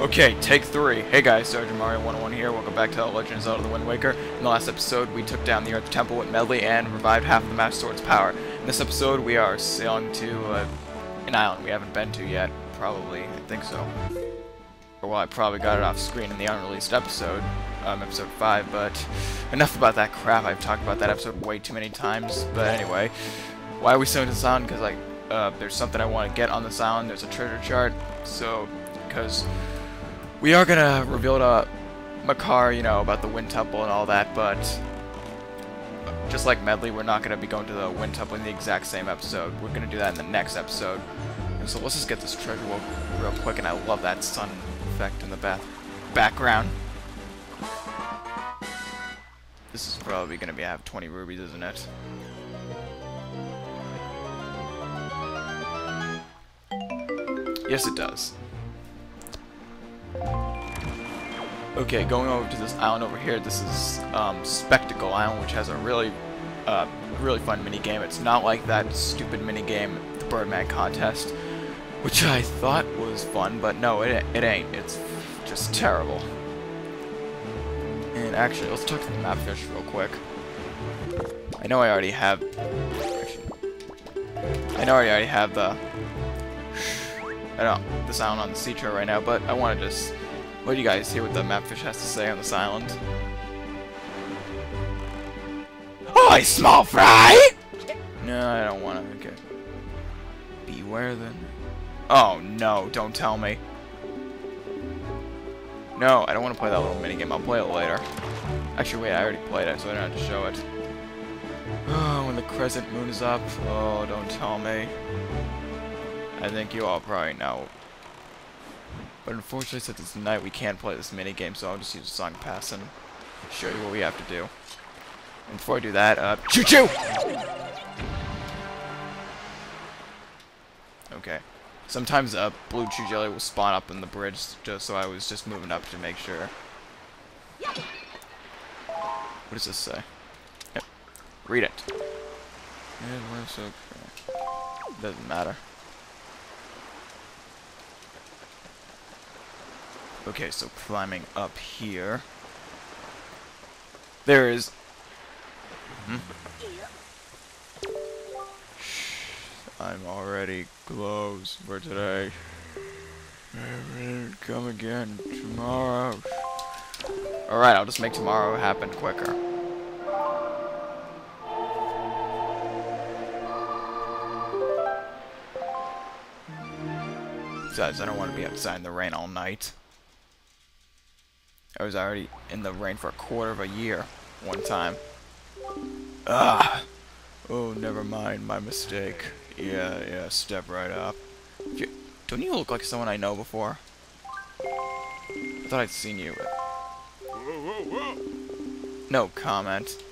Okay, take three. Hey guys, Sargeant Mario 101 here. Welcome back to Legend of The Wind Waker. In the last episode, we took down the Earth Temple with Medley and revived half of the Master Sword's power. In this episode, we are sailing to uh, an island we haven't been to yet. Probably, I think so. Or well, I probably got it off screen in the unreleased episode, um, episode 5, but enough about that crap. I've talked about that episode way too many times. But anyway, why are we sailing to this island? Because like, uh, there's something I want to get on this island. There's a treasure chart. So, because we are gonna reveal to Makar, you know, about the Wind Temple and all that, but just like Medley, we're not gonna be going to the Wind Temple in the exact same episode. We're gonna do that in the next episode. And so let's just get this treasure real, real quick, and I love that sun effect in the back background. This is probably gonna be I have 20 rubies, isn't it? Yes, it does. Okay, going over to this island over here, this is um, Spectacle Island, which has a really, uh, really fun mini game. It's not like that stupid mini game, the Birdman contest, which I thought was fun, but no, it, it ain't. It's just terrible. And actually, let's talk to the mapfish real quick. I know I already have. Actually, I know I already have the. I don't this island on the sea chart right now, but I want to just what do you guys hear what the mapfish has to say on this island? Hi, small fry! No, I don't want to. Okay. Beware then. Oh no! Don't tell me. No, I don't want to play that little minigame. I'll play it later. Actually, wait, I already played it, so I don't have to show it. Oh, when the crescent moon is up. Oh, don't tell me. I think you all probably know but unfortunately, since it's night, we can't play this mini game, so I'll just use a song pass and show you what we have to do. And before I do that, uh, choo choo! Okay. Sometimes a uh, blue Chu Jelly will spawn up in the bridge, just so I was just moving up to make sure. What does this say? Yep. Read it. Doesn't matter. Okay, so climbing up here. There is... Hmm? I'm already closed for today. Come again tomorrow. Alright, I'll just make tomorrow happen quicker. Besides, I don't want to be outside in the rain all night. I was already in the rain for a quarter of a year one time. Ah! Oh, never mind, my mistake. Yeah, yeah, step right up. You, don't you look like someone I know before? I thought I'd seen you. No comment.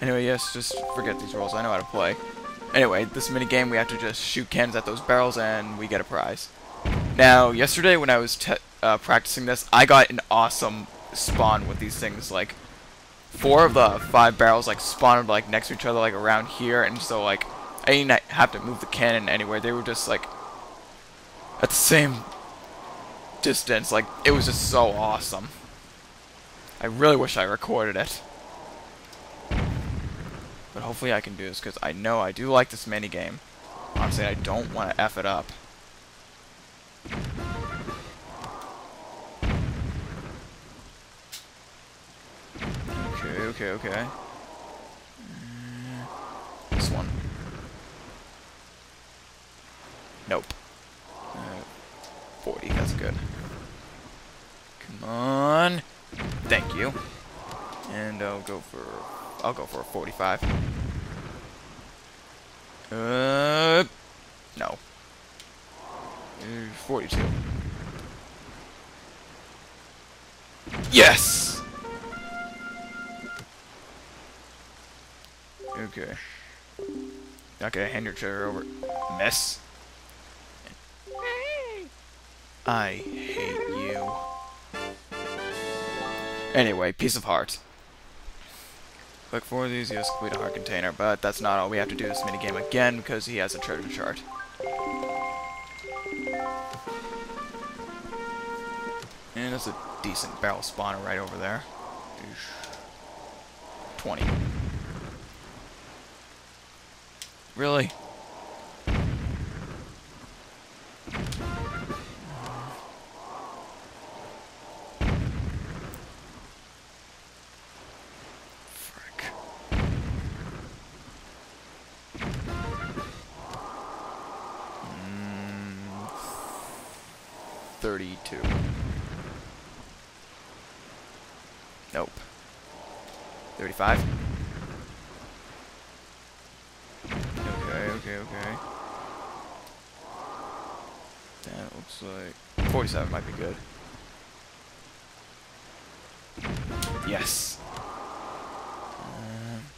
Anyway, yes, just forget these rules. I know how to play. Anyway, this mini game, we have to just shoot cannons at those barrels and we get a prize. Now, yesterday when I was uh, practicing this, I got an awesome spawn with these things. Like, four of the five barrels, like, spawned, like, next to each other, like, around here. And so, like, I didn't have to move the cannon anywhere. They were just, like, at the same distance. Like, it was just so awesome. I really wish I recorded it. But hopefully I can do this, because I know I do like this minigame. Honestly, I don't want to F it up. Okay, okay. Uh, this one. Nope. Uh, 40, that's good. Come on. Thank you. And I'll go for... I'll go for a 45. Uh... No. Uh, 42. Yes! Okay. Not gonna hand your chair over. Mess. I hate you. Anyway, piece of heart. Click four these, yes, complete a heart container, but that's not all. We have to do this minigame again because he has a treasure chart. And there's a decent barrel spawner right over there. 20. Really? Frick. Mm, 32. Nope. 35? Like... 47 might be good. Yes!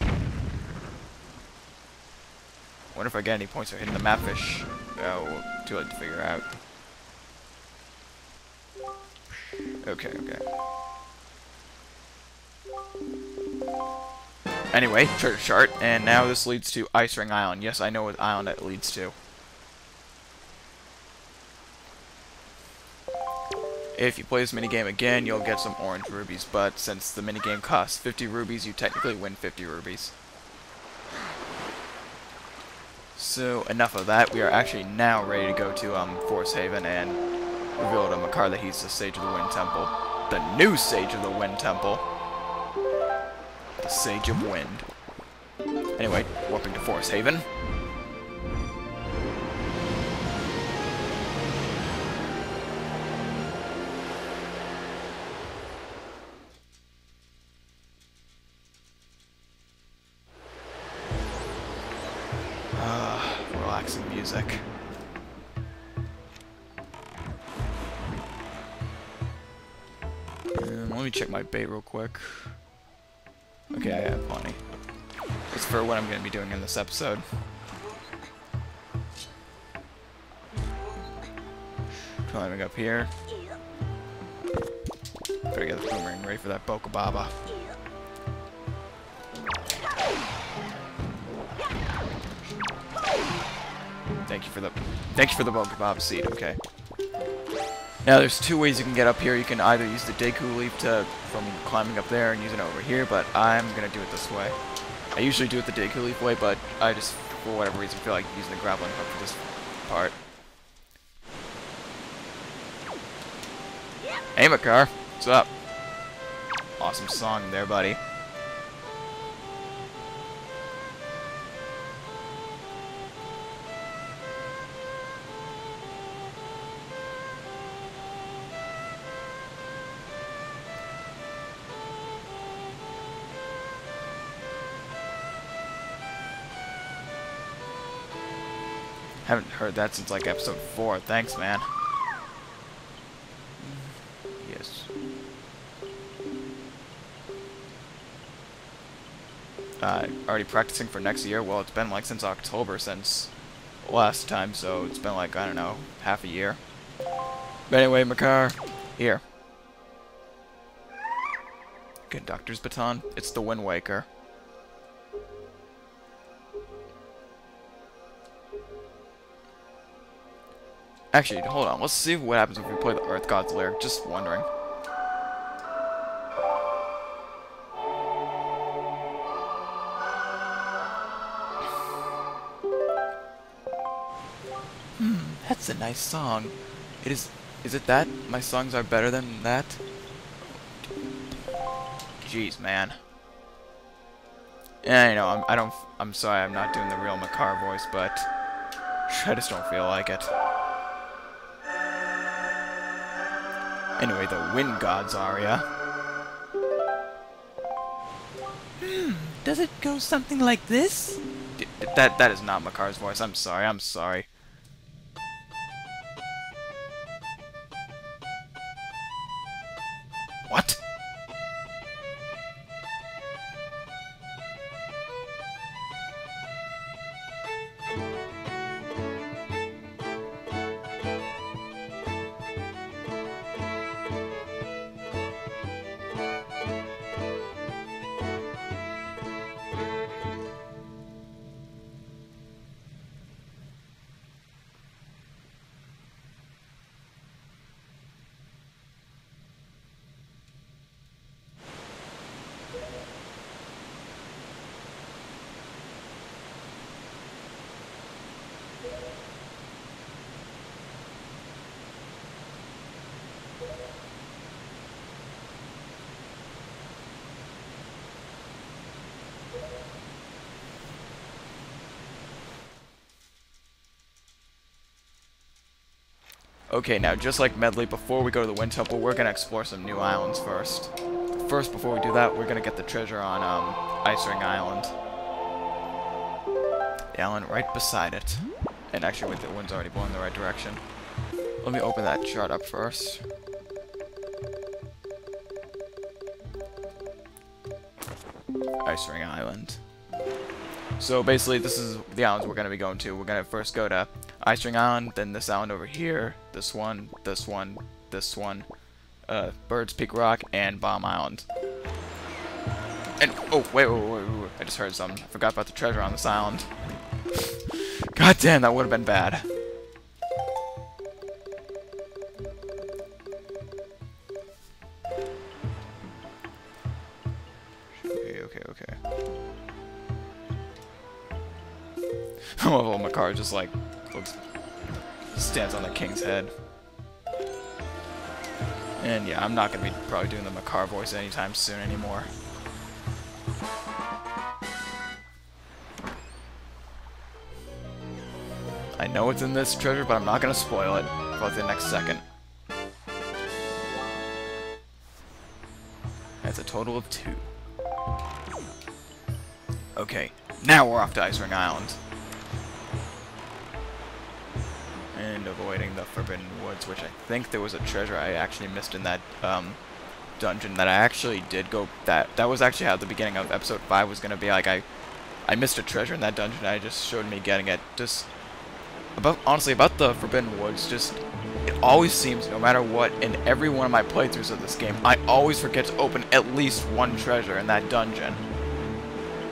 Um, wonder if I get any points for hitting the mapfish. Oh, well, too late to figure out. Okay, okay. Anyway, treasure chart, and now this leads to Ice Ring Island. Yes, I know what island it leads to. If you play this minigame again, you'll get some orange rubies, but since the minigame costs 50 rubies, you technically win 50 rubies. So, enough of that. We are actually now ready to go to um, Forest Haven and reveal to Makar that he's the Sage of the Wind Temple. The new Sage of the Wind Temple. The Sage of Wind. Anyway, warping to Forest Haven. Music. Um, let me check my bait real quick. Okay, I have plenty. It's for what I'm going to be doing in this episode. Climbing up here. Better get the boomerang ready for that Boko Baba. Thank you for the thank you for the Boko Baba seed, okay. Now there's two ways you can get up here. You can either use the Deku Leaf to from climbing up there and using it over here, but I'm gonna do it this way. I usually do it the Deku Leaf way, but I just for whatever reason feel like using the grappling hook for this part. Hey Makar, what's up? Awesome song there, buddy. Haven't heard that since like episode 4. Thanks, man. Yes. Uh, already practicing for next year? Well, it's been like since October since last time, so it's been like, I don't know, half a year. But anyway, Makar, here. Conductor's baton. It's the Wind Waker. Actually, hold on. Let's see what happens if we play the Earth God's Lyric. Just wondering. Hmm, that's a nice song. It is... Is it that? My songs are better than that? Jeez, man. Yeah, I know, I'm, I don't... I'm sorry I'm not doing the real Makar voice, but... I just don't feel like it. Anyway, the Wind God's aria. Hmm, does it go something like this? D that that is not Makar's voice. I'm sorry. I'm sorry. Okay, now just like Medley, before we go to the Wind Temple, we're gonna explore some new islands first. First, before we do that, we're gonna get the treasure on um, Ice Ring Island. The island right beside it. And actually, wait, the wind's already blowing the right direction. Let me open that chart up first. Ice Ring Island. So basically, this is the islands we're going to be going to. We're going to first go to Ice Ring Island, then this island over here, this one, this one, this one, uh, Bird's Peak Rock, and Bomb Island. And, oh, wait, wait, wait, wait, I just heard something. I forgot about the treasure on this island. God damn, that would have been bad. Okay, okay, okay. I love how Makar just like stands on the king's head. And yeah, I'm not gonna be probably doing the Makar voice anytime soon anymore. I know it's in this treasure, but I'm not gonna spoil it for the next second. That's a total of two. Okay, now we're off to Ice Ring Island. And avoiding the Forbidden Woods, which I think there was a treasure I actually missed in that um, dungeon that I actually did go... That that was actually how the beginning of episode 5 was going to be like. I I missed a treasure in that dungeon I just showed me getting it. Just... About, honestly, about the Forbidden Woods, just... It always seems, no matter what, in every one of my playthroughs of this game, I always forget to open at least one treasure in that dungeon.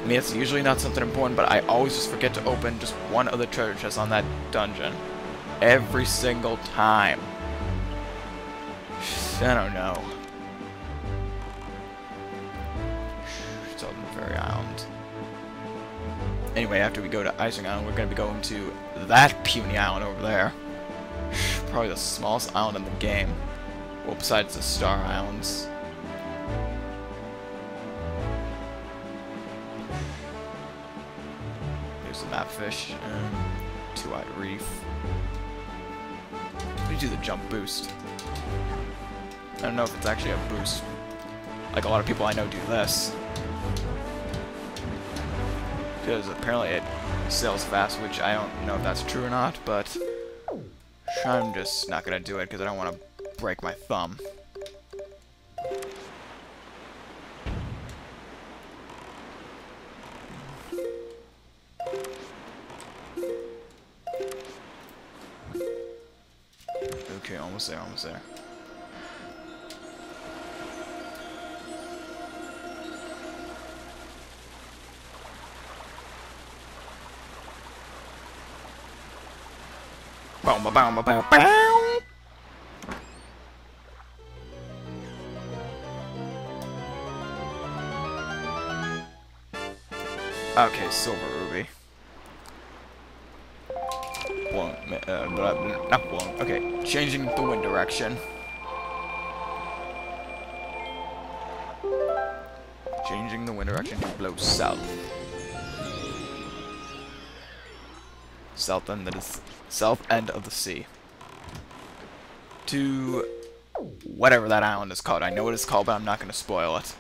I mean, it's usually not something important, but I always just forget to open just one of the treasure chests on that dungeon. Every single time. I don't know. It's on the Fairy Island. Anyway, after we go to Icing Island, we're going to be going to that puny island over there. Probably the smallest island in the game. Well, besides the Star Islands. There's the mapfish and two-eyed reef. Do the jump boost. I don't know if it's actually a boost. Like a lot of people I know do this. Because apparently it sails fast, which I don't know if that's true or not, but I'm just not gonna do it because I don't want to break my thumb. Okay, almost there, almost there. Bow, bow, bow, bow. Okay, silver uh, not blown. Okay, changing the wind direction. Changing the wind direction to blow south. South end that is south end of the sea. To whatever that island is called. I know what it's called, but I'm not going to spoil it.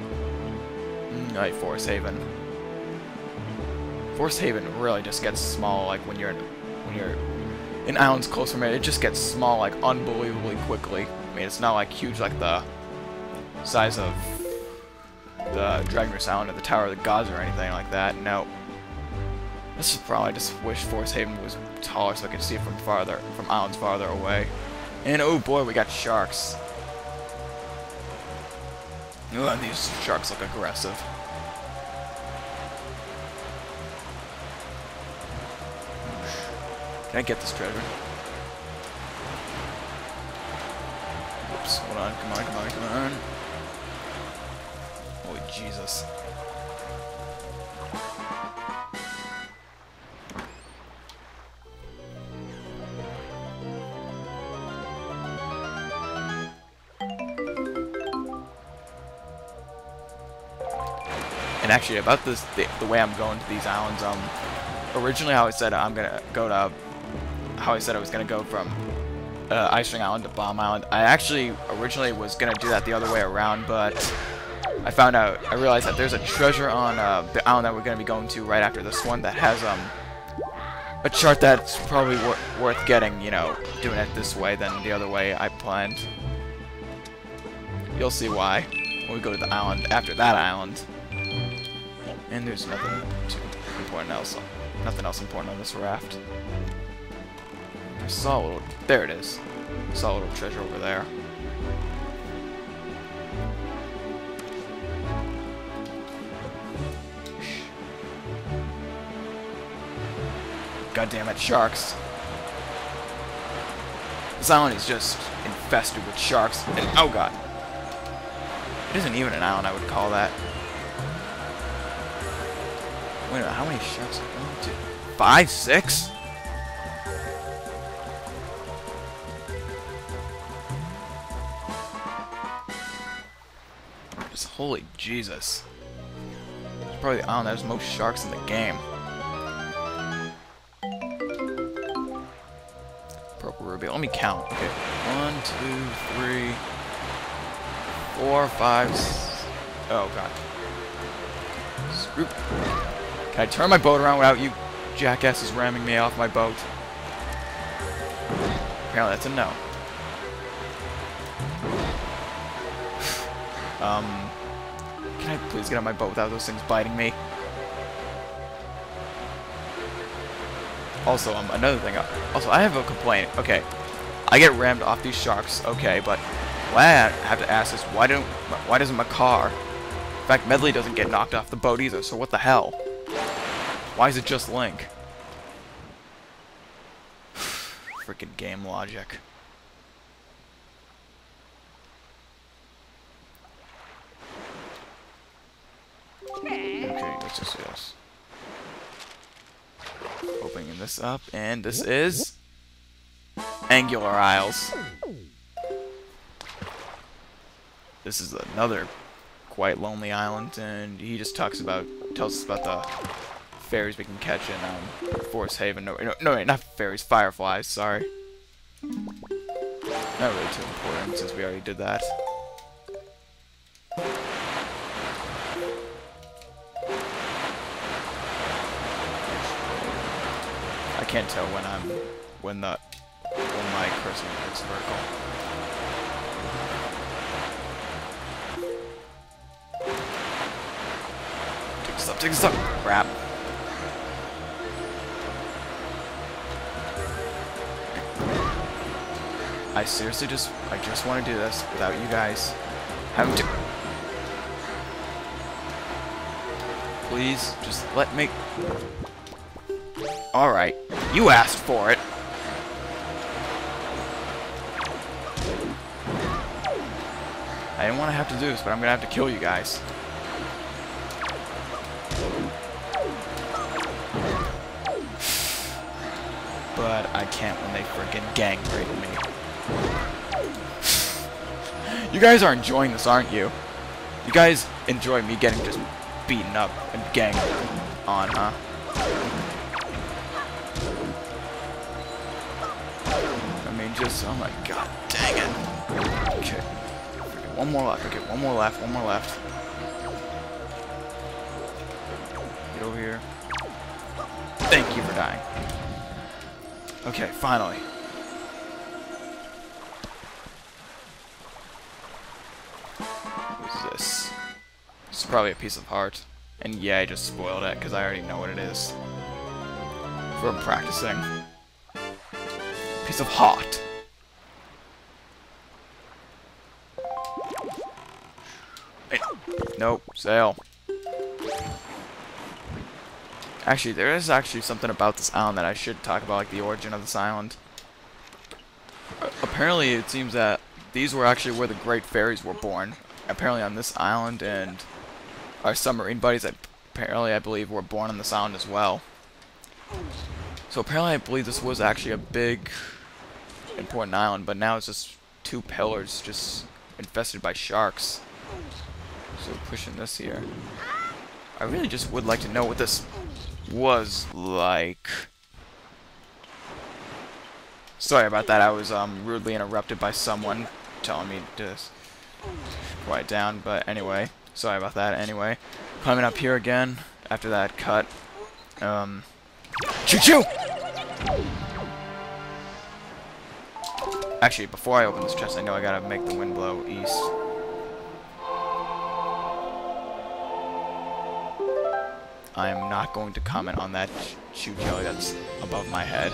Mm, Alright, Forest Haven. Forest Haven really just gets small, like when you're in, when you're in islands close from it. It just gets small, like unbelievably quickly. I mean, it's not like huge like the size of the Dragon's Island or the Tower of the Gods or anything like that. No. This is probably just wish Forest Haven was taller so I could see it from farther, from islands farther away. And oh boy, we got sharks. Ooh, and these sharks look aggressive. Can I get this treasure? Whoops, hold on, come on, come on, come on. Holy Jesus. And actually, about this, the, the way I'm going to these islands, um, originally I said I'm gonna go to how I said I was gonna go from uh, Ice Ring Island to Bomb Island. I actually originally was gonna do that the other way around, but I found out I realized that there's a treasure on uh, the island that we're gonna be going to right after this one that has um a chart that's probably wor worth getting. You know, doing it this way than the other way I planned. You'll see why when we go to the island after that island. And there's nothing important else. Nothing else important on this raft. I saw a little... There it is. saw a little treasure over there. God damn it, sharks. This island is just infested with sharks. And, oh god. It isn't even an island, I would call that. Wait a minute, how many sharks? Five, six? Holy Jesus. It's probably the island that has most sharks in the game. Purple ruby. Let me count. Okay. One, two, three, four, five. Oh god. Screw. Can I turn my boat around without you jackasses ramming me off my boat? Apparently that's a no. um, can I please get on my boat without those things biting me? Also, um, another thing. Uh, also, I have a complaint. Okay, I get rammed off these sharks. Okay, but what I have to ask is why don't why doesn't Makar? In fact, Medley doesn't get knocked off the boat either. So what the hell? Why is it just Link? Freaking game logic. This up, and this is Angular Isles. This is another quite lonely island, and he just talks about, tells us about the fairies we can catch in um, Forest Haven. No, no, no, not fairies, fireflies. Sorry. Not really too important since we already did that. Can't tell when I'm when the when my cursor is vertical. Take this up, take this up. Crap. I seriously just, I just want to do this without you guys having to... Please, just let me... Alright, you asked for it. I didn't want to have to do this, but I'm going to have to kill you guys. But I can't when they freaking gang rape me. You guys are enjoying this, aren't you? You guys enjoy me getting just beaten up and ganged on, huh? Just, oh my god, dang it. Okay. One more left, okay, one more left, one more left. Get over here. Thank you for dying. Okay, finally. What is this? This is probably a piece of heart. And yeah, I just spoiled it, because I already know what it is. From practicing. Piece of heart. Nope, sail. Actually, there is actually something about this island that I should talk about, like the origin of this island. Apparently, it seems that these were actually where the Great Fairies were born. Apparently on this island, and our submarine buddies apparently I believe were born on this island as well. So apparently I believe this was actually a big important island, but now it's just two pillars just infested by sharks. So pushing this here. I really just would like to know what this was like. Sorry about that. I was um, rudely interrupted by someone telling me to quiet down. But anyway, sorry about that. Anyway, climbing up here again after that cut. Um, choo choo. Actually, before I open this chest, I know I gotta make the wind blow east. I am not going to comment on that Chu Jelly that's above my head.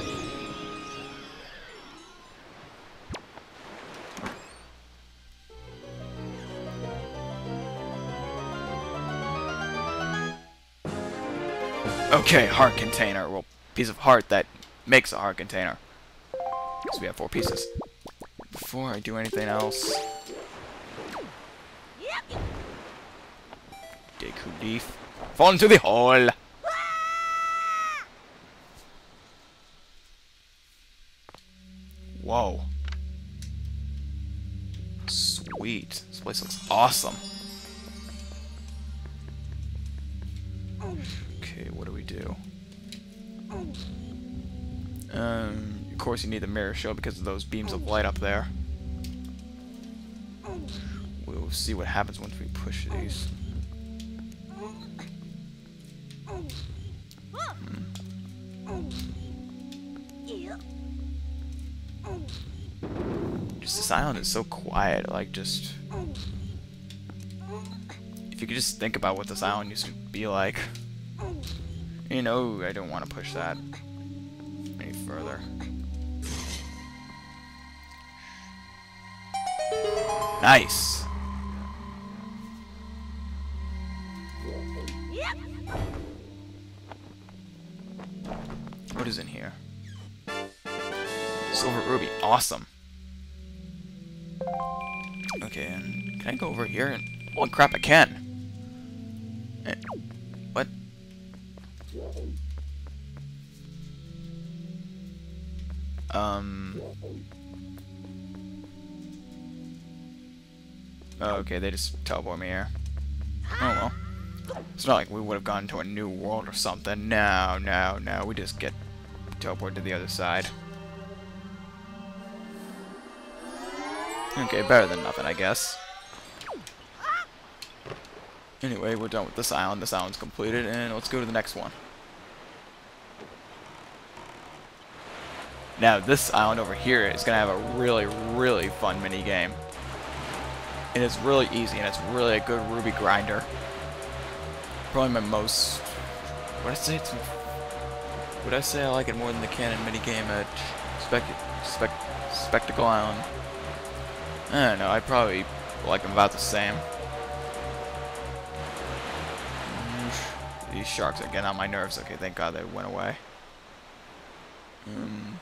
Okay, heart container. Well, piece of heart that makes a heart container. So we have four pieces. Before I do anything else... Deku Leaf. Fall into the hole! Whoa. Sweet. This place looks awesome. Okay, what do we do? Um, of course you need the mirror shield because of those beams of light up there. We'll see what happens once we push these. Just this island is so quiet, like just... If you could just think about what this island used to be like. You know, I don't want to push that any further. Nice! Awesome. Okay, and can I go over here? And Holy crap, I can! Eh, what? Um... Oh, okay, they just teleport me here. Oh well. It's not like we would have gone to a new world or something. No, no, no. We just get teleported to the other side. Okay, better than nothing, I guess. Anyway, we're done with this island. This island's completed, and let's go to the next one. Now, this island over here is going to have a really, really fun mini game. And it's really easy, and it's really a good Ruby grinder. Probably my most... Would I say it's... Would I say I like it more than the Cannon mini game at Spec Spec Spectacle Island? I don't know, I probably like them about the same. These sharks are getting on my nerves. Okay, thank God they went away. Um,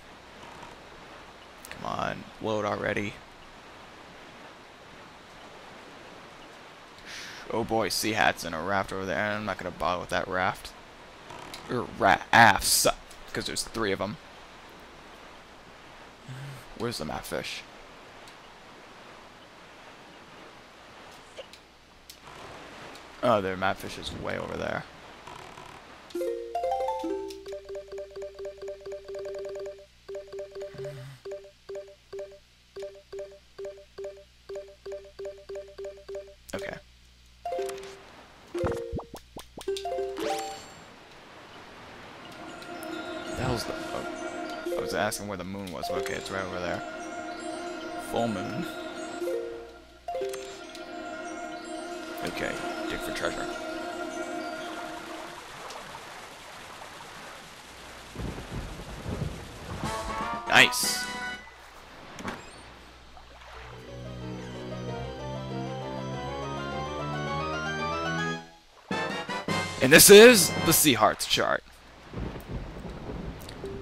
come on, load already. Oh boy, Seahats and a raft over there. I'm not gonna bother with that raft. Or rafts, because there's three of them. Where's the mapfish? Oh, their mapfish is way over there. Okay. The. Oh, I was asking where the moon was, okay, it's right over there. Full moon. And this is the Sea Hearts chart.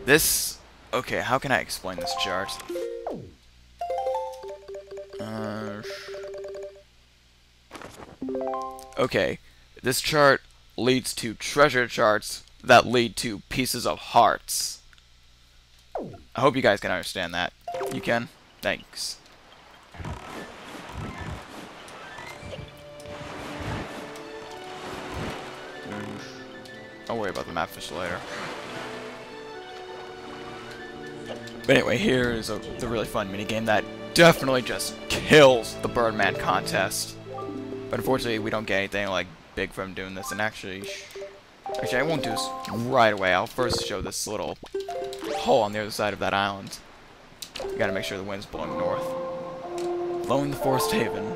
This... Okay, how can I explain this chart? Uh, okay, this chart leads to treasure charts that lead to pieces of hearts. I hope you guys can understand that. You can? Thanks. Worry about the map fish later. But anyway, here is a, the really fun minigame that definitely just kills the Birdman contest. But unfortunately, we don't get anything like big from doing this. And actually, actually, I won't do this right away. I'll first show this little hole on the other side of that island. You gotta make sure the wind's blowing north. Blowing the Forest Haven.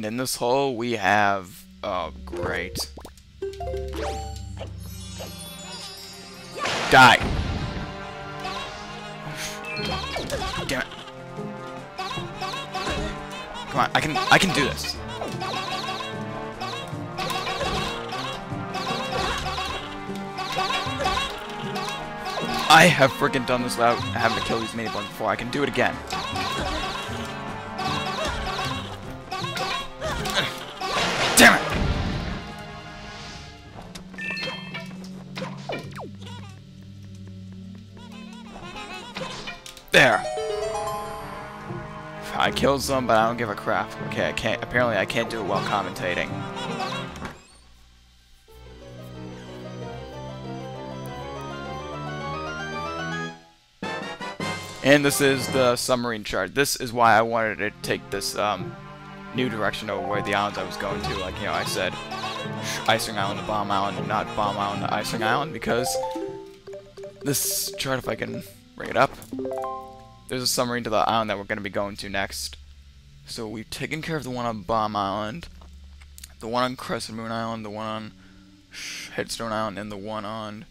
And in this hole we have... Oh, great. Die! Damn it. Come on, I can I can do this. I have freaking done this without having to kill these mini before. I can do it again. Damn it! There. I killed some, but I don't give a crap. Okay, I can't. Apparently, I can't do it while commentating. And this is the submarine chart. This is why I wanted to take this um, new direction of where the islands I was going to. Like, you know, I said Icing Island to Bomb Island, not Bomb Island to Icing Island, because this chart, if I can bring it up, there's a submarine to the island that we're going to be going to next. So we've taken care of the one on Bomb Island, the one on Crescent Moon Island, the one on Headstone Island, and the one on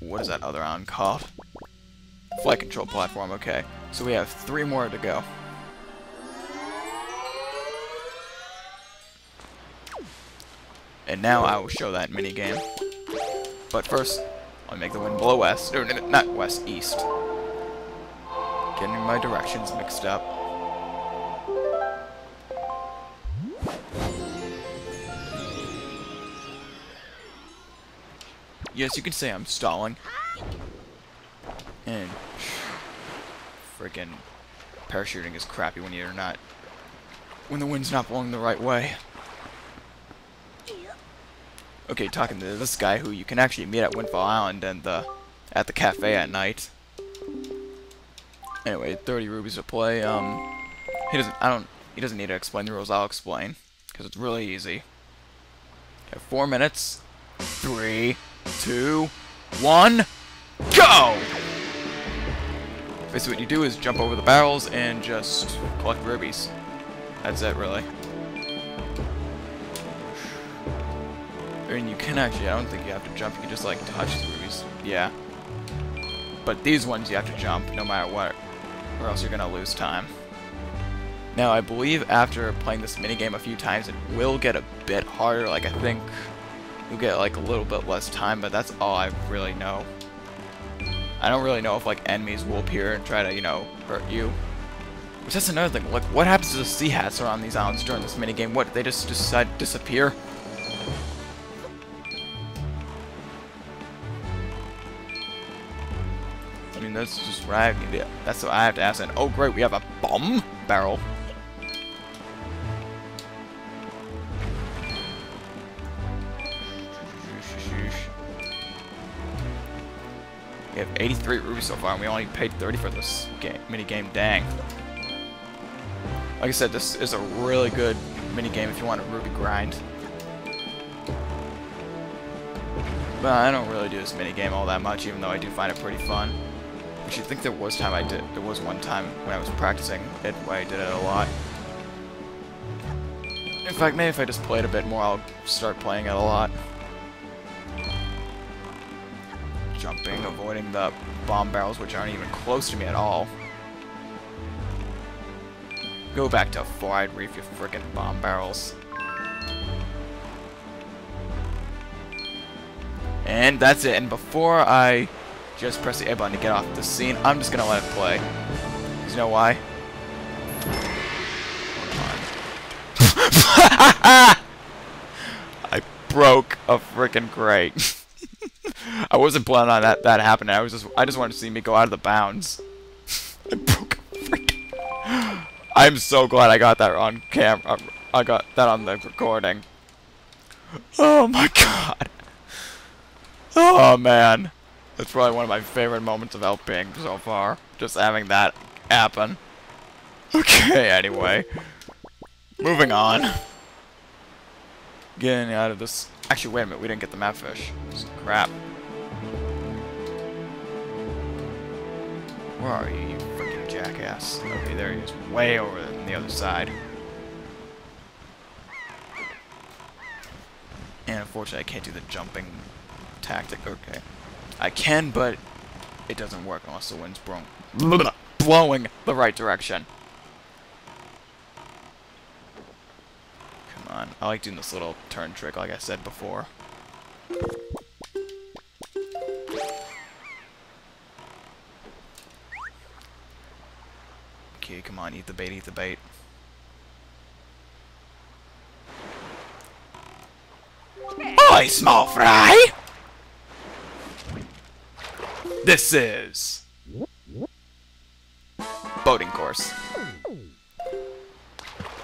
what is that other island called? Flight control platform, okay. So we have three more to go. And now I will show that mini game. But first, I'll make the wind blow west. No, not west, east. Getting my directions mixed up. Yes, you can say I'm stalling. And freaking parachuting is crappy when you're not when the wind's not blowing the right way. Okay, talking to this guy who you can actually meet at Windfall Island and the at the cafe at night. Anyway, 30 rubies to play. Um, he doesn't. I don't. He doesn't need to explain the rules. I'll explain because it's really easy. Okay, four minutes. Three two, one, go! Basically what you do is jump over the barrels and just collect rubies. That's it, really. Mean, you can actually, I don't think you have to jump, you can just, like, touch the rubies. Yeah. But these ones you have to jump, no matter what, or else you're gonna lose time. Now, I believe after playing this minigame a few times, it will get a bit harder, like, I think you'll get like a little bit less time, but that's all I really know. I don't really know if like enemies will appear and try to, you know, hurt you. Which that's another thing, like what happens to the Seahats around these islands during this minigame? What, they just decide to disappear? That's just what I have to, that's what I have to ask. And oh great, we have a bomb barrel. We have 83 rubies so far, and we only paid 30 for this game, mini game. Dang. Like I said, this is a really good mini game if you want a ruby grind. But I don't really do this mini game all that much, even though I do find it pretty fun. You think there was time I did. There was one time when I was practicing it where I did it a lot. In fact, maybe if I just played a bit more, I'll start playing it a lot. jumping, avoiding the bomb barrels, which aren't even close to me at all. Go back to Four-Eyed Reef, you frickin' bomb barrels. And that's it. And before I just press the A button to get off the scene. I'm just gonna let it play. You know why? I broke a freaking crate. I wasn't planning on that that happening. I was just I just wanted to see me go out of the bounds. I broke a freaking. I'm so glad I got that on camera. I got that on the recording. Oh my god. Oh man. That's probably one of my favorite moments of helping so far. Just having that happen. Okay, anyway. Moving on. Getting out of this... Actually, wait a minute. We didn't get the map fish. Crap. Where are you, you freaking jackass? Okay, there he is. Way over on the other side. And unfortunately, I can't do the jumping tactic. Okay. I can, but it doesn't work unless the wind's blowing the right direction. Come on. I like doing this little turn trick, like I said before. Okay, come on, eat the bait, eat the bait. Oi, small fry! This is... Boating course.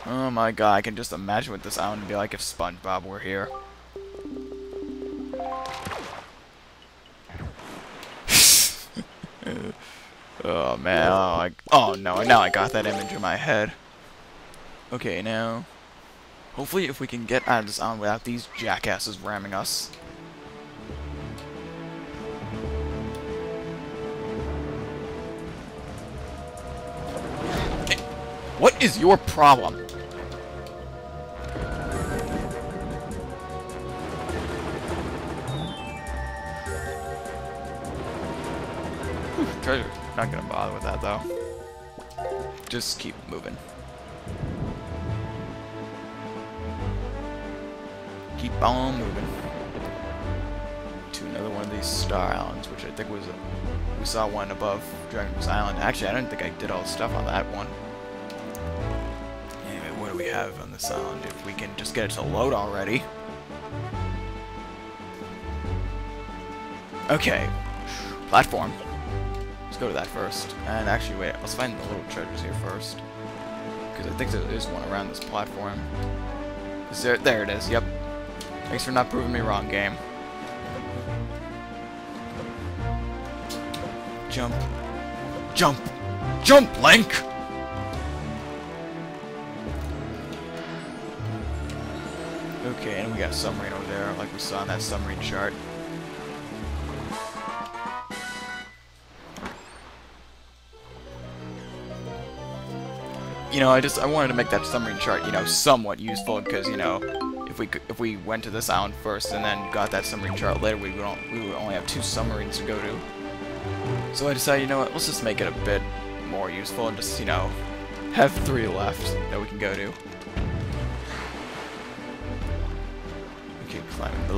Oh my god, I can just imagine what this island would be like if SpongeBob were here. oh man, oh, I, oh no, now I got that image in my head. Okay, now... Hopefully if we can get out of this island without these jackasses ramming us. What is your problem? Treasure. Not gonna bother with that though. Just keep moving. Keep on moving. To another one of these star islands, which I think was a, we saw one above Dragon's Island. Actually, I don't think I did all the stuff on that one have on this island if we can just get it to load already. Okay. Platform. Let's go to that first. And actually, wait, let's find the little treasures here first. Because I think there is one around this platform. Is there, there it is, yep. Thanks for not proving me wrong, game. Jump. Jump! Jump, Link! Okay, and we got submarine over there, like we saw in that submarine chart. You know, I just I wanted to make that submarine chart, you know, somewhat useful because you know, if we if we went to this island first and then got that submarine chart later, we would we would only have two submarines to go to. So I decided, you know what, let's just make it a bit more useful and just you know have three left that we can go to.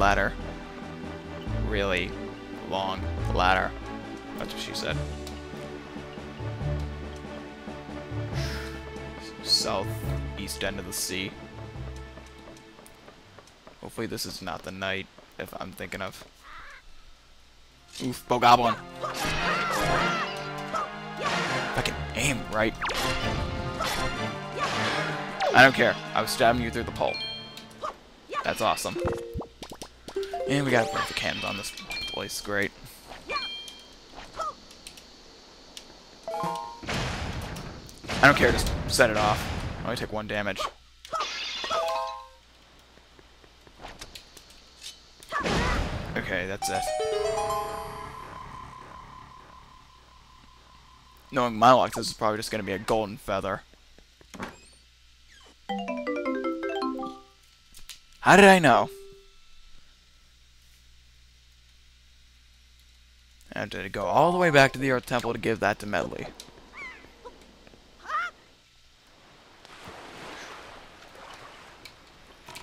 Ladder. Really long ladder. That's what she said. South east end of the sea. Hopefully this is not the night, if I'm thinking of. Oof, Bokoblin. I can aim right. I don't care. I was stabbing you through the pole. That's awesome. And we got the cannons on this place. Great. I don't care, just set it off. I only take one damage. Okay, that's it. Knowing my luck, this is probably just going to be a golden feather. How did I know? Had to go all the way back to the Earth Temple to give that to Medli.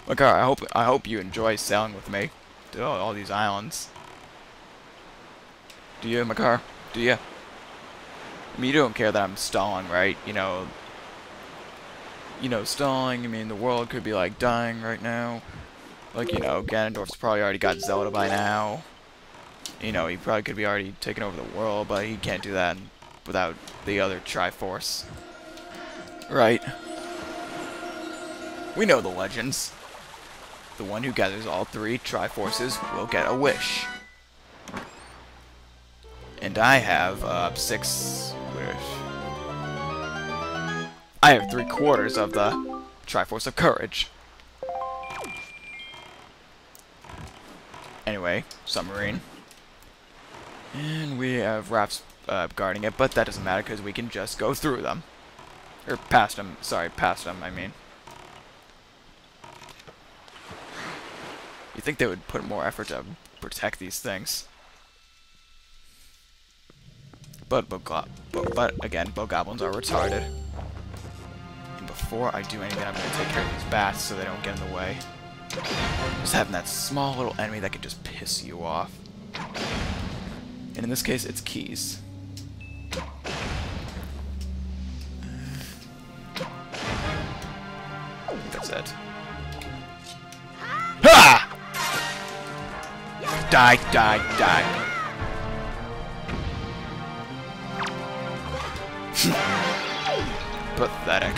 Look, I hope I hope you enjoy sailing with me to all, all these islands. Do you, Makar? Do you? I mean, you don't care that I'm stalling, right? You know, you know, stalling. I mean, the world could be like dying right now. Like, you know, Ganondorf's probably already got Zelda by now. You know, he probably could be already taking over the world, but he can't do that without the other Triforce. Right. We know the legends. The one who gathers all three Triforces will get a wish. And I have, uh, six wish. I have three quarters of the Triforce of Courage. Anyway, submarine. And we have rafts uh, guarding it, but that doesn't matter because we can just go through them. Or past them. Sorry, past them, I mean. You think they would put more effort to protect these things. But, but, but, again, Bokoblins are retarded. And before I do anything, I'm going to take care of these bats so they don't get in the way. Just having that small little enemy that can just piss you off. And in this case, it's keys. That's it. Ha! Die, die, die. Pathetic.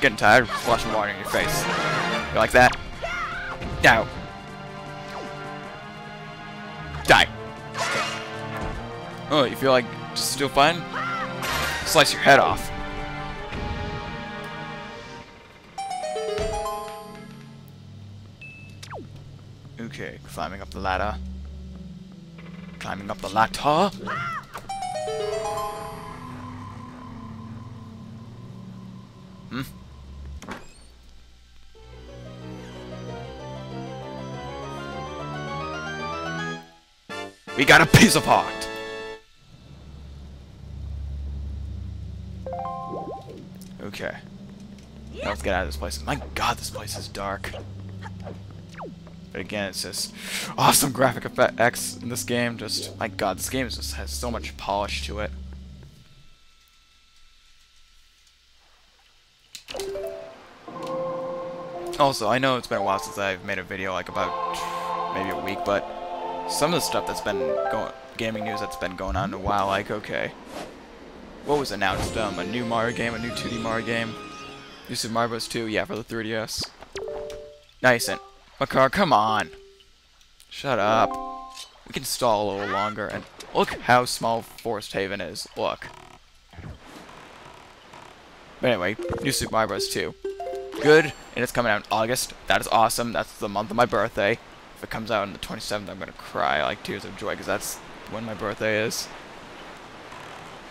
Getting tired of splashing water in your face. Like that? Now. Die. Oh, you feel like still fine? Slice your head off. Okay, climbing up the ladder. Climbing up the ladder. We got a piece of heart! Okay. Now let's get out of this place. My god, this place is dark. But again, it's just awesome graphic effects in this game. Just, my god, this game just has so much polish to it. Also, I know it's been a while since I've made a video, like about maybe a week, but some of the stuff that's been going, gaming news that's been going on in a while, like, okay, what was announced? Um, a new Mario game, a new 2D Mario game, new Super Mario Bros. 2, yeah, for the 3DS. Nice, and Makar, come on, shut up. We can stall a little longer, and look how small Forest Haven is. Look. But anyway, new Super Mario Bros. 2. Good, and it's coming out in August. That is awesome. That's the month of my birthday it comes out on the 27th, I'm gonna cry like tears of joy because that's when my birthday is.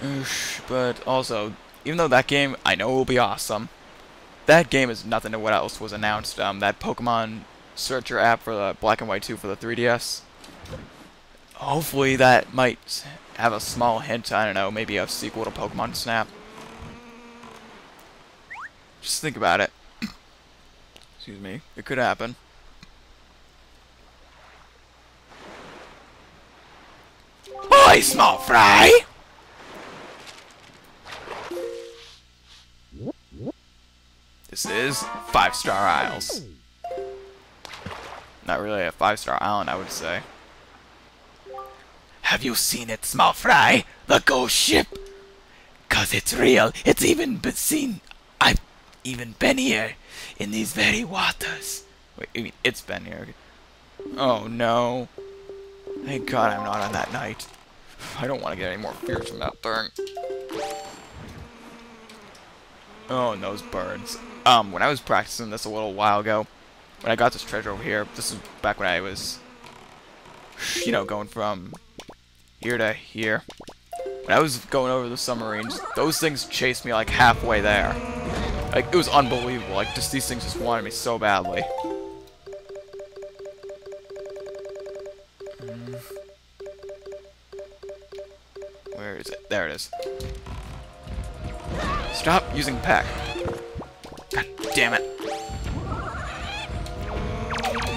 Oosh, but also, even though that game I know will be awesome, that game is nothing to what else was announced. Um, that Pokemon Searcher app for the Black and White 2 for the 3DS. Hopefully that might have a small hint, I don't know, maybe a sequel to Pokemon Snap. Just think about it. Excuse me. It could happen. Oh, Hi, small fry! This is Five Star Isles. Not really a five star island, I would say. Have you seen it, small fry? The ghost ship? Cause it's real. It's even been seen. I've even been here in these very waters. Wait, I mean, it's been here. Oh no. Thank God I'm not on that night. I don't want to get any more fears from that thing. Oh, and those birds. Um, when I was practicing this a little while ago, when I got this treasure over here, this is back when I was, you know, going from here to here. When I was going over the submarines, those things chased me like halfway there. Like, it was unbelievable. Like, just these things just wanted me so badly. There it is. Stop using pack. God damn it.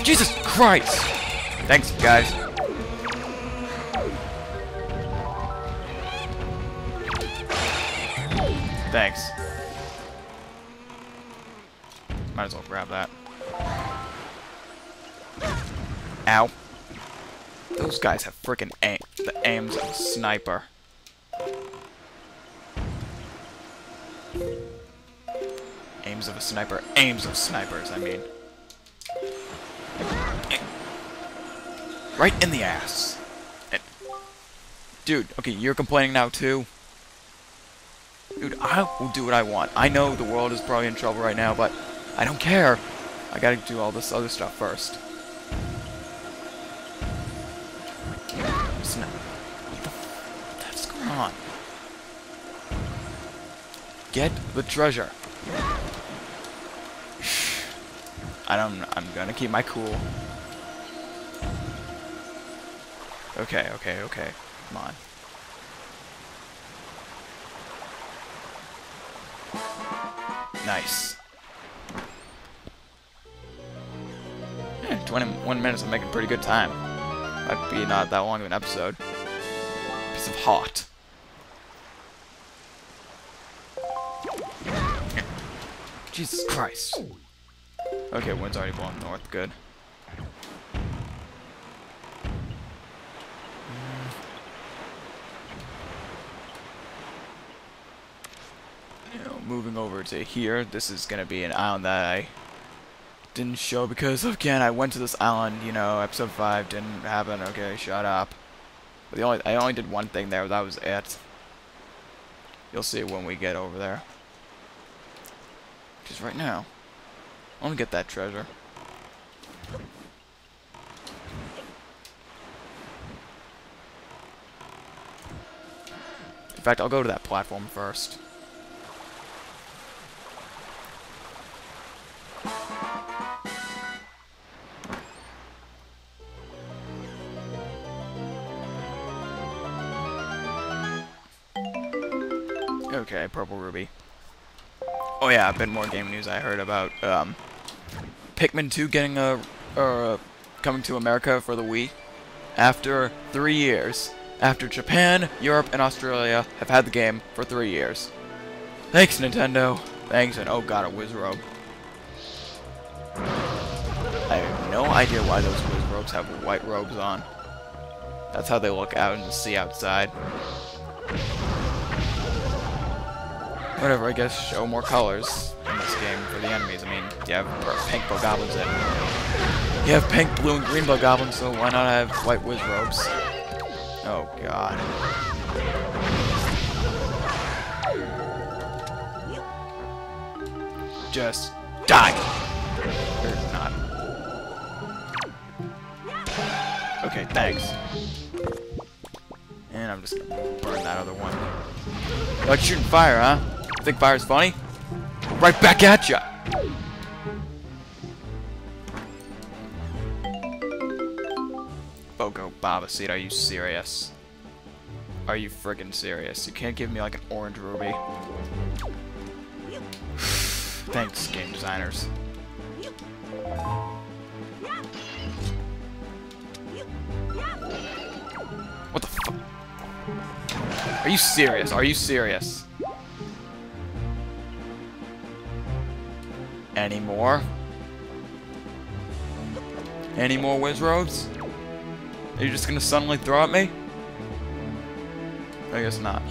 Jesus Christ! Thanks, guys. Thanks. Might as well grab that. Ow. Those guys have freaking aim the aims of a sniper. Aims of a sniper. Aims of snipers, I mean. Right in the ass. Dude, okay, you're complaining now too? Dude, I will do what I want. I know the world is probably in trouble right now, but I don't care. I gotta do all this other stuff first. What's going on? Get the treasure. I don't I'm gonna keep my cool. Okay, okay, okay. Come on. Nice. Yeah, 21 minutes of making pretty good time. Might be not that long of an episode. Piece of hot. Jesus Christ. Okay, wind's already blowing north. Good. You know, moving over to here, this is gonna be an island that I didn't show because again I went to this island, you know, episode five didn't happen. Okay, shut up. But the only I only did one thing there. That was it. You'll see when we get over there. Just right now. I want to get that treasure. In fact, I'll go to that platform first. Okay, Purple Ruby. Oh yeah, a bit more game news I heard about um, Pikmin 2 getting a, coming to America for the Wii after three years. After Japan, Europe, and Australia have had the game for three years. Thanks, Nintendo. Thanks, and oh god, a Wizzrobe. I have no idea why those Wizzrobes have white robes on. That's how they look out in the sea outside. Whatever, I guess show more colors in this game for the enemies. I mean, you have pink Bokoblins and you have pink, blue, and green Bokoblins, so why not have white robes Oh god. Just die! Or not. Okay, thanks. And I'm just gonna burn that other one. Oh, like shooting fire, huh? Think fire's funny? Right back at ya! Baba Seed, are you serious? Are you friggin' serious? You can't give me like an orange ruby. Thanks, game designers. What the fuck? Are you serious? Are you serious? Any more? Any more Wizzrobes? Are you just gonna suddenly throw at me? I guess not.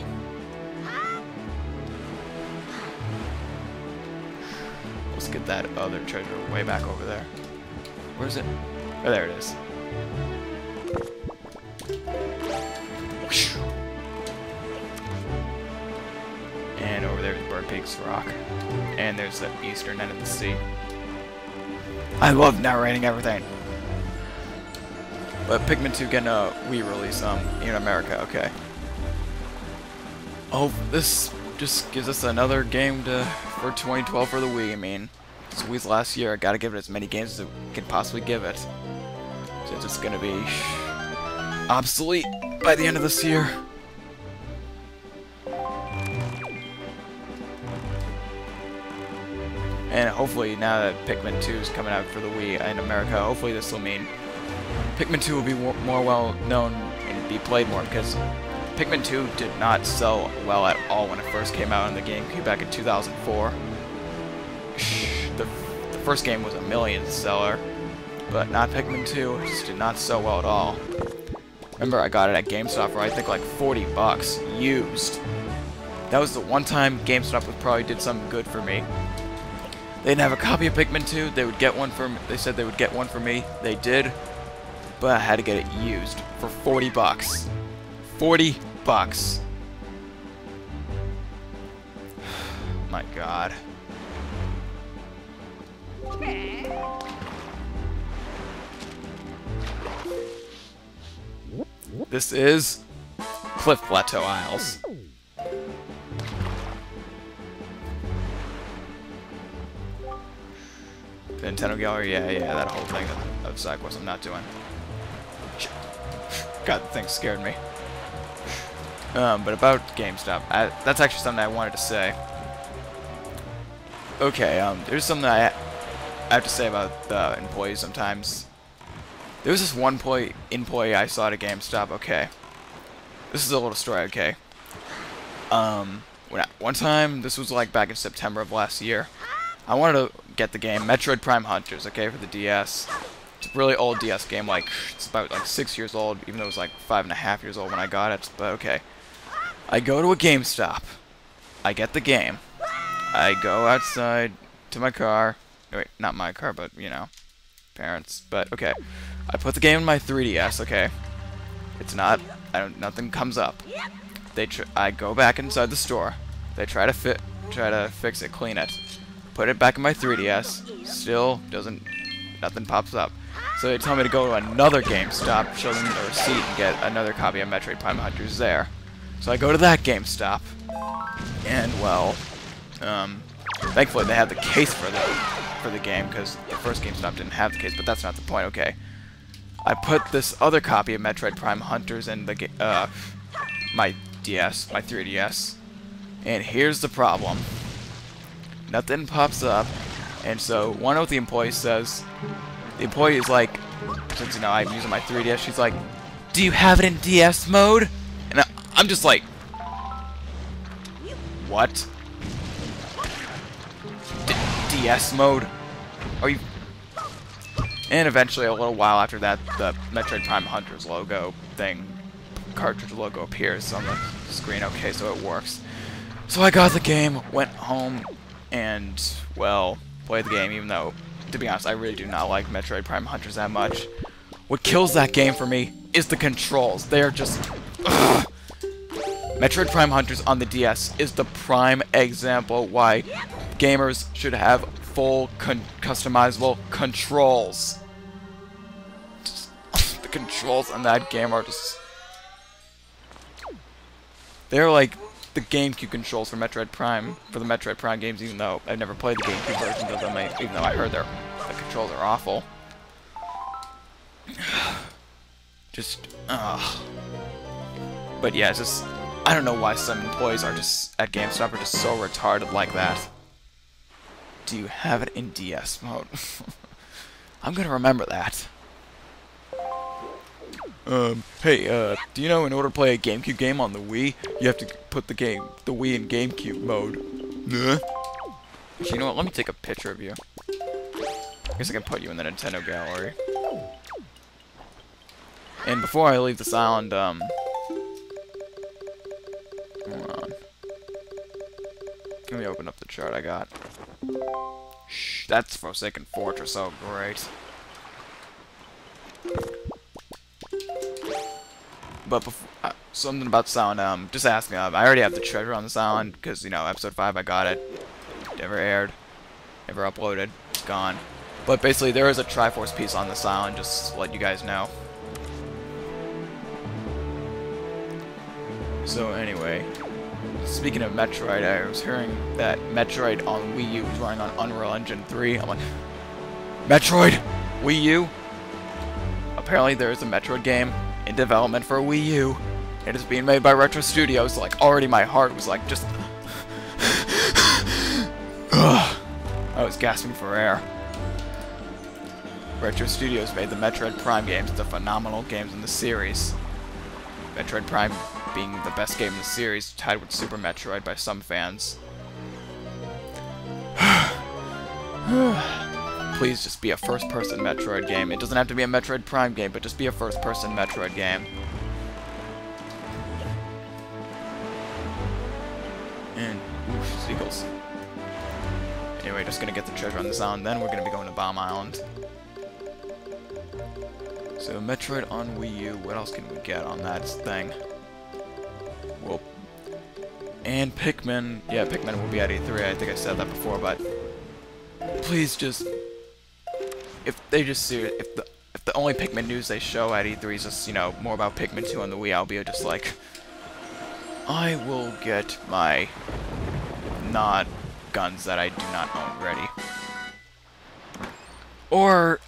Let's get that other treasure way back over there. Where is it? Oh, there it is. Peaks Rock. And there's the eastern end of the sea. I love narrating everything. But Pikmin 2 getting a Wii release um, in America, okay. Oh, this just gives us another game to for 2012 for the Wii, I mean. It's Wii's last year, I gotta give it as many games as it can possibly give it. So it's gonna be obsolete by the end of this year. And hopefully, now that Pikmin 2 is coming out for the Wii in America, hopefully this will mean Pikmin 2 will be more well known and be played more because Pikmin 2 did not sell well at all when it first came out on the GameCube back in 2004. The, the first game was a million seller, but not Pikmin 2. It just did not sell well at all. Remember, I got it at GameStop for I think like 40 bucks used. That was the one time GameStop probably did something good for me. They didn't have a copy of Pikmin 2. They would get one for me. They said they would get one for me. They did, but I had to get it used for 40 bucks. 40 bucks. My god. This is Cliff Plateau Isles. The Nintendo Gallery, yeah, yeah, that whole thing of, of side I'm not doing. God, the thing scared me. Um, but about GameStop, I, that's actually something I wanted to say. Okay, um, there's something I, I have to say about the employees sometimes. There was this one employee, employee I saw at a GameStop, okay. This is a little story, okay. Um, when I, one time, this was like back in September of last year, I wanted to get the game Metroid Prime Hunters, okay, for the DS. It's a really old DS game, like, it's about like six years old, even though it was like five and a half years old when I got it, but okay. I go to a GameStop. I get the game. I go outside to my car. Wait, not my car, but, you know, parents. But, okay. I put the game in my 3DS, okay. It's not, I don't, nothing comes up. They I go back inside the store. They try to fit, try to fix it, clean it. Put it back in my 3DS. Still doesn't, nothing pops up. So they tell me to go to another GameStop, show them the receipt, and get another copy of Metroid Prime Hunters there. So I go to that GameStop, and well, um, thankfully they had the case for the for the game because the first GameStop didn't have the case. But that's not the point. Okay, I put this other copy of Metroid Prime Hunters in the uh, my DS, my 3DS, and here's the problem. Nothing pops up, and so one of the employees says, the employee is like, since you know I'm using my 3DS, she's like, "Do you have it in DS mode?" And I, I'm just like, what? D DS mode? Are you and eventually, a little while after that, the Metroid Prime Hunters logo thing, cartridge logo appears on the screen. Okay, so it works. So I got the game, went home, and, well, play the game, even though, to be honest, I really do not like Metroid Prime Hunters that much. What kills that game for me is the controls. They are just... Ugh. Metroid Prime Hunters on the DS is the prime example why gamers should have full con customizable controls. Just, the controls on that game are just... They're like the GameCube controls for Metroid Prime, for the Metroid Prime games, even though I've never played the GameCube version of them, even though I heard their the controls are awful. just, ugh. But yeah, just, I don't know why some employees are just, at GameStop are just so retarded like that. Do you have it in DS mode? I'm gonna remember that. Um, hey, uh, do you know in order to play a GameCube game on the Wii, you have to put the game, the Wii in GameCube mode? Nah. Actually, you know what, let me take a picture of you. I guess I can put you in the Nintendo gallery. And before I leave this island, um... Hold on. Let me open up the chart I got. Shh, that's Forsaken Fortress, oh great. But before, uh, something about the sound, um, just asking, um, I already have the treasure on the island, because, you know, episode 5 I got it. Never aired. Never uploaded. It's gone. But basically, there is a Triforce piece on this island, just let you guys know. So anyway, Speaking of Metroid, I was hearing that Metroid on Wii U is running on Unreal Engine 3. I'm like, Metroid? Wii U? Apparently there is a Metroid game in development for Wii U. It is being made by Retro Studios. Like, already my heart was like, just... I was gasping for air. Retro Studios made the Metroid Prime games, the phenomenal games in the series. Metroid Prime being the best game in the series, tied with Super Metroid by some fans. Please just be a first-person Metroid game. It doesn't have to be a Metroid Prime game, but just be a first-person Metroid game. And, oof, seagulls. Anyway, just gonna get the treasure on this island, then we're gonna be going to Bomb Island. So, Metroid on Wii U, what else can we get on that thing? Well, and Pikmin, yeah, Pikmin will be at E3, I think I said that before, but please just, if they just see if the, if the only Pikmin news they show at E3 is just, you know, more about Pikmin 2 on the Wii, I'll be just like, I will get my not guns that I do not own ready. Or,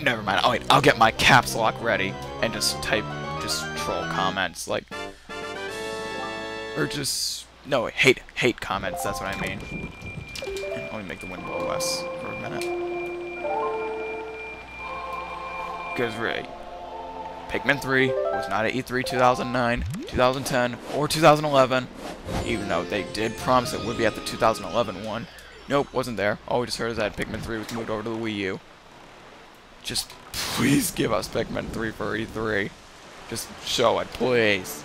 never mind, I'll, wait, I'll get my caps lock ready and just type, just troll comments, like, or just, no, hate, hate comments, that's what I mean. Let me make the wind blow less for a minute. Because, really, Pikmin 3 was not at E3 2009, 2010, or 2011, even though they did promise it would be at the 2011 one. Nope, wasn't there. All we just heard is that Pikmin 3 was moved over to the Wii U. Just please give us Pikmin 3 for E3. Just show it, please.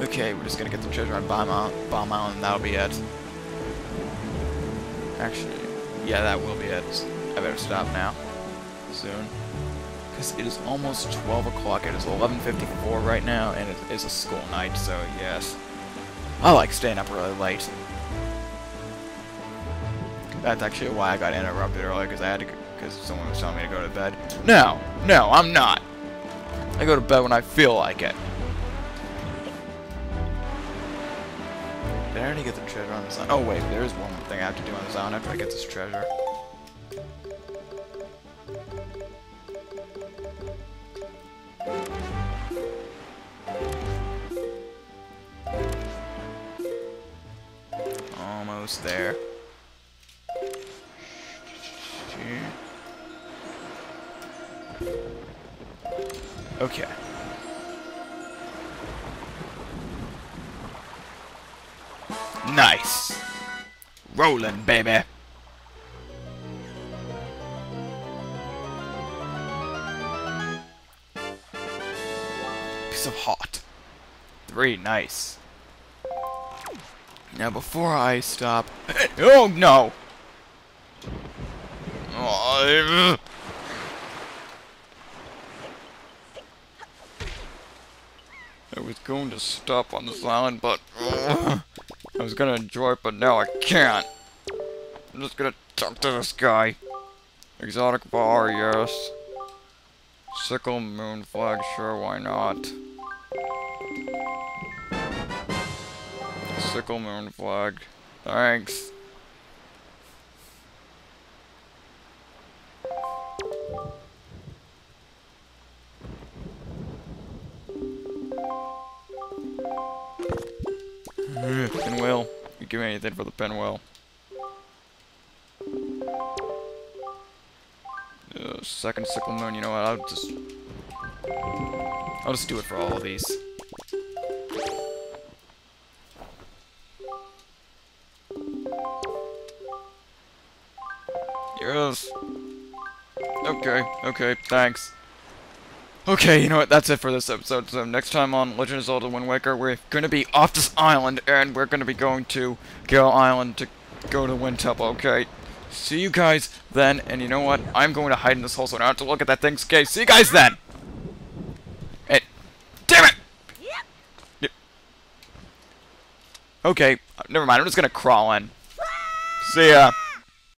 Okay, we're just gonna get the treasure on Bomb, Island, Bomb Island and that'll be it. Actually, yeah, that will be it. I better stop now. Soon. Because it is almost 12 o'clock. It is 11.54 right now, and it is a school night, so yes. I like staying up really late. That's actually why I got interrupted earlier, because I had to, because someone was telling me to go to bed. No, no, I'm not. I go to bed when I feel like it. I already get the treasure on this island? Oh wait, there is one more thing I have to do on this island after I get this treasure. Almost there. Okay. Nice. Rolling, baby. Piece of hot. Three, nice. Now before I stop... oh no! Oh, I was going to stop on this island, but... I was gonna enjoy it, but now I can't. I'm just gonna talk to this guy. Exotic bar, yes. Sickle moon flag, sure, why not? Sickle moon flag. Thanks. Pinwheel. You give me anything for the pinwheel. Uh, second sickle moon, you know what, I'll just... I'll just do it for all of these. Yes. Okay, okay, thanks. Okay, you know what, that's it for this episode. So next time on Legend of Zelda Wind Waker, we're going to be off this island, and we're going to be going to Gale Island to go to Wind Temple, okay? See you guys then, and you know what, I'm going to hide in this hole so I don't have to look at that thing. Okay, see you guys then! And, damn it! Yep. Okay, uh, never mind, I'm just going to crawl in. See ya.